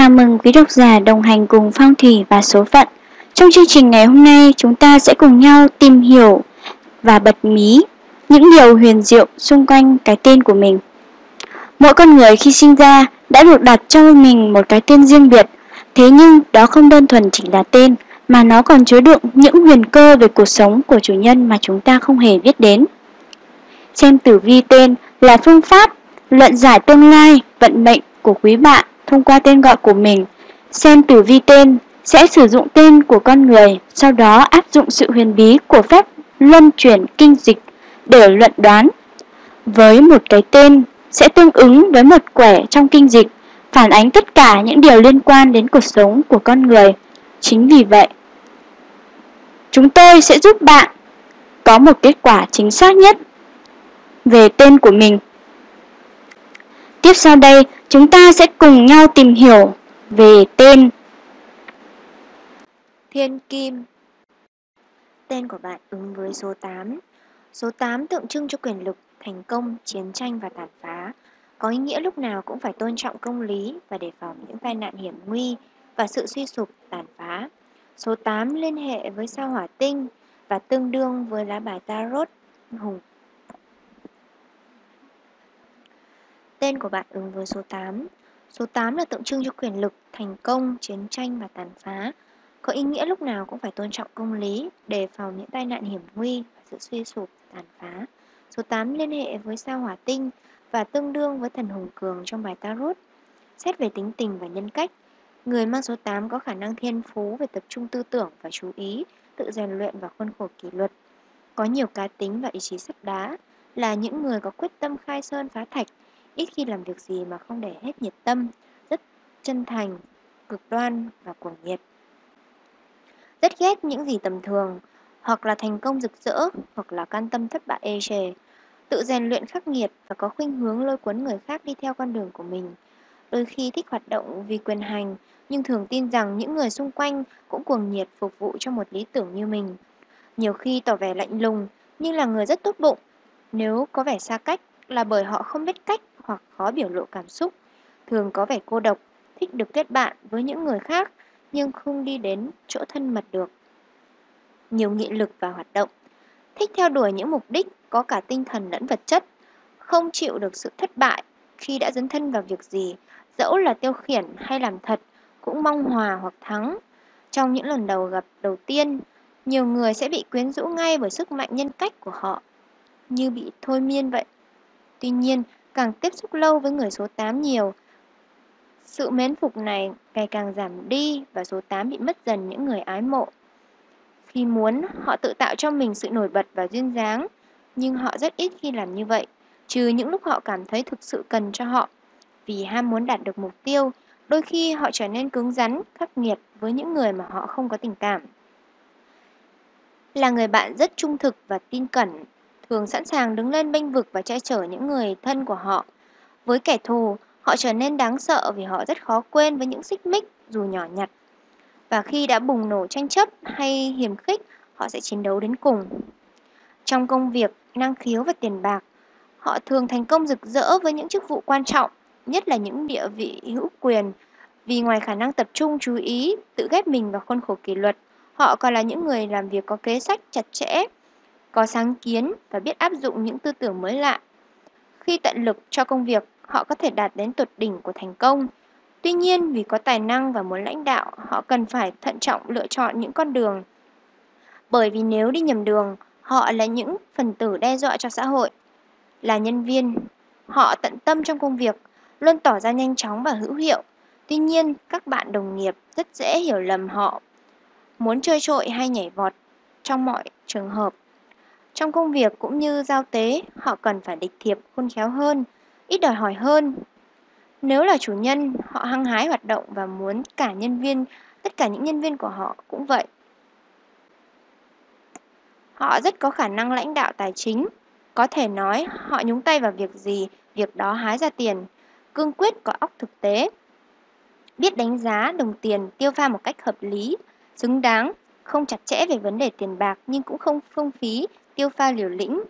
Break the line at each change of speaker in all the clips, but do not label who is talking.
chào mừng quý độc giả đồng hành cùng Phong Thủy và Số Phận. Trong chương trình ngày hôm nay, chúng ta sẽ cùng nhau tìm hiểu và bật mí những điều huyền diệu xung quanh cái tên của mình. Mỗi con người khi sinh ra đã được đặt cho mình một cái tên riêng biệt, thế nhưng đó không đơn thuần chỉ là tên, mà nó còn chứa đựng những huyền cơ về cuộc sống của chủ nhân mà chúng ta không hề biết đến. Xem tử vi tên là phương pháp luận giải tương lai, vận mệnh của quý bạn thông qua tên gọi của mình. Xem tử vi tên sẽ sử dụng tên của con người, sau đó áp dụng sự huyền bí của phép luân chuyển kinh dịch để luận đoán. Với một cái tên sẽ tương ứng với một quẻ trong kinh dịch, phản ánh tất cả những điều liên quan đến cuộc sống của con người. Chính vì vậy, chúng tôi sẽ giúp bạn có một kết quả chính xác nhất về tên của mình. Tiếp sau đây, chúng ta sẽ cùng nhau tìm hiểu về tên.
Thiên Kim. Tên của bạn ứng với số 8 Số 8 tượng trưng cho quyền lực, thành công, chiến tranh và tàn phá. Có ý nghĩa lúc nào cũng phải tôn trọng công lý và đề phòng những tai nạn hiểm nguy và sự suy sụp, tàn phá. Số 8 liên hệ với sao hỏa tinh và tương đương với lá bài tarot hùng Tên của bạn ứng với số 8. Số 8 là tượng trưng cho quyền lực, thành công, chiến tranh và tàn phá. Có ý nghĩa lúc nào cũng phải tôn trọng công lý, đề phòng những tai nạn hiểm nguy và sự suy sụp, tàn phá. Số 8 liên hệ với sao hỏa tinh và tương đương với thần hùng cường trong bài tarot. Xét về tính tình và nhân cách, người mang số 8 có khả năng thiên phú về tập trung tư tưởng và chú ý, tự rèn luyện và khuôn khổ kỷ luật. Có nhiều cá tính và ý chí sắt đá, là những người có quyết tâm khai sơn phá thạch, ít khi làm việc gì mà không để hết nhiệt tâm, rất chân thành, cực đoan và cuồng nhiệt. Rất ghét những gì tầm thường, hoặc là thành công rực rỡ, hoặc là can tâm thất bại ê chề. Tự rèn luyện khắc nghiệt và có khuynh hướng lôi cuốn người khác đi theo con đường của mình. Đôi khi thích hoạt động vì quyền hành, nhưng thường tin rằng những người xung quanh cũng cuồng nhiệt phục vụ cho một lý tưởng như mình. Nhiều khi tỏ vẻ lạnh lùng, nhưng là người rất tốt bụng. Nếu có vẻ xa cách là bởi họ không biết cách hoặc khó biểu lộ cảm xúc, thường có vẻ cô độc, thích được kết bạn với những người khác nhưng không đi đến chỗ thân mật được. Nhiều nghị lực và hoạt động, thích theo đuổi những mục đích có cả tinh thần lẫn vật chất, không chịu được sự thất bại khi đã dấn thân vào việc gì, dẫu là tiêu khiển hay làm thật, cũng mong hòa hoặc thắng. Trong những lần đầu gặp đầu tiên, nhiều người sẽ bị quyến rũ ngay bởi sức mạnh nhân cách của họ, như bị thôi miên vậy. Tuy nhiên, càng tiếp xúc lâu với người số 8 nhiều, sự mến phục này ngày càng giảm đi và số 8 bị mất dần những người ái mộ. Khi muốn, họ tự tạo cho mình sự nổi bật và duyên dáng, nhưng họ rất ít khi làm như vậy, trừ những lúc họ cảm thấy thực sự cần cho họ. Vì ham muốn đạt được mục tiêu, đôi khi họ trở nên cứng rắn, khắc nghiệt với những người mà họ không có tình cảm. Là người bạn rất trung thực và tin cẩn, thường sẵn sàng đứng lên bênh vực và che chở những người thân của họ. Với kẻ thù, họ trở nên đáng sợ vì họ rất khó quên với những xích mích dù nhỏ nhặt. Và khi đã bùng nổ tranh chấp hay hiềm khích, họ sẽ chiến đấu đến cùng. Trong công việc, năng khiếu và tiền bạc, họ thường thành công rực rỡ với những chức vụ quan trọng, nhất là những địa vị hữu quyền, vì ngoài khả năng tập trung chú ý, tự ghép mình vào khuôn khổ kỷ luật, họ còn là những người làm việc có kế sách chặt chẽ, có sáng kiến và biết áp dụng những tư tưởng mới lạ. Khi tận lực cho công việc, họ có thể đạt đến tột đỉnh của thành công. Tuy nhiên, vì có tài năng và muốn lãnh đạo, họ cần phải thận trọng lựa chọn những con đường. Bởi vì nếu đi nhầm đường, họ là những phần tử đe dọa cho xã hội. Là nhân viên, họ tận tâm trong công việc, luôn tỏ ra nhanh chóng và hữu hiệu. Tuy nhiên, các bạn đồng nghiệp rất dễ hiểu lầm họ muốn chơi trội hay nhảy vọt trong mọi trường hợp. Trong công việc cũng như giao tế, họ cần phải địch thiệp khôn khéo hơn, ít đòi hỏi hơn. Nếu là chủ nhân, họ hăng hái hoạt động và muốn cả nhân viên, tất cả những nhân viên của họ cũng vậy. Họ rất có khả năng lãnh đạo tài chính, có thể nói họ nhúng tay vào việc gì, việc đó hái ra tiền, cương quyết có óc thực tế. Biết đánh giá đồng tiền tiêu pha một cách hợp lý, xứng đáng, không chặt chẽ về vấn đề tiền bạc nhưng cũng không phung phí, tiêu pha liều lĩnh.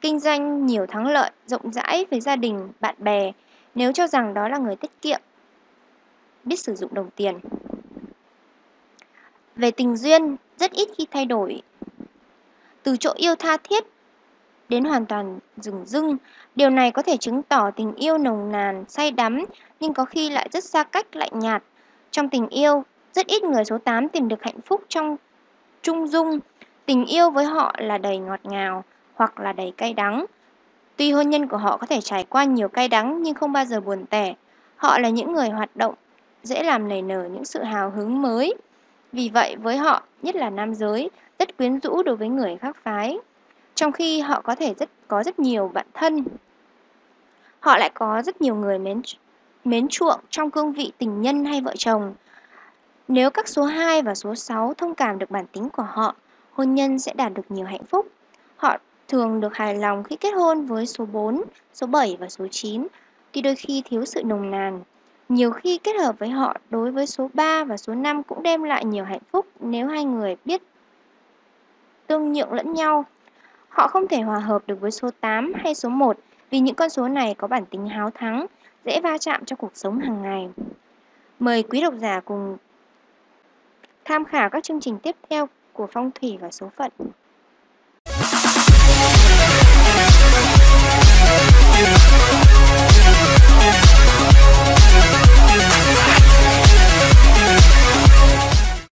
Kinh doanh nhiều thắng lợi, rộng rãi với gia đình, bạn bè, nếu cho rằng đó là người tiết kiệm. biết sử dụng đồng tiền. Về tình duyên, rất ít khi thay đổi. Từ chỗ yêu tha thiết đến hoàn toàn rừng rưng, điều này có thể chứng tỏ tình yêu nồng nàn, say đắm, nhưng có khi lại rất xa cách lạnh nhạt. Trong tình yêu, rất ít người số 8 tìm được hạnh phúc trong trung dung. Tình yêu với họ là đầy ngọt ngào hoặc là đầy cay đắng. Tuy hôn nhân của họ có thể trải qua nhiều cay đắng nhưng không bao giờ buồn tẻ. Họ là những người hoạt động, dễ làm nảy nở những sự hào hứng mới. Vì vậy với họ, nhất là nam giới, rất quyến rũ đối với người khác phái. Trong khi họ có thể rất có rất nhiều bạn thân. Họ lại có rất nhiều người mến mến chuộng trong cương vị tình nhân hay vợ chồng. Nếu các số 2 và số 6 thông cảm được bản tính của họ, hôn nhân sẽ đạt được nhiều hạnh phúc. Họ thường được hài lòng khi kết hôn với số 4, số 7 và số 9, tuy đôi khi thiếu sự nồng nàn. Nhiều khi kết hợp với họ đối với số 3 và số 5 cũng đem lại nhiều hạnh phúc nếu hai người biết tương nhượng lẫn nhau. Họ không thể hòa hợp được với số 8 hay số 1 vì những con số này có bản tính háo thắng, dễ va chạm trong cuộc sống hàng ngày. Mời quý độc giả cùng tham khảo các chương trình tiếp theo của phong thủy và số phận.